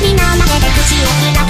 みんなまねで不思議な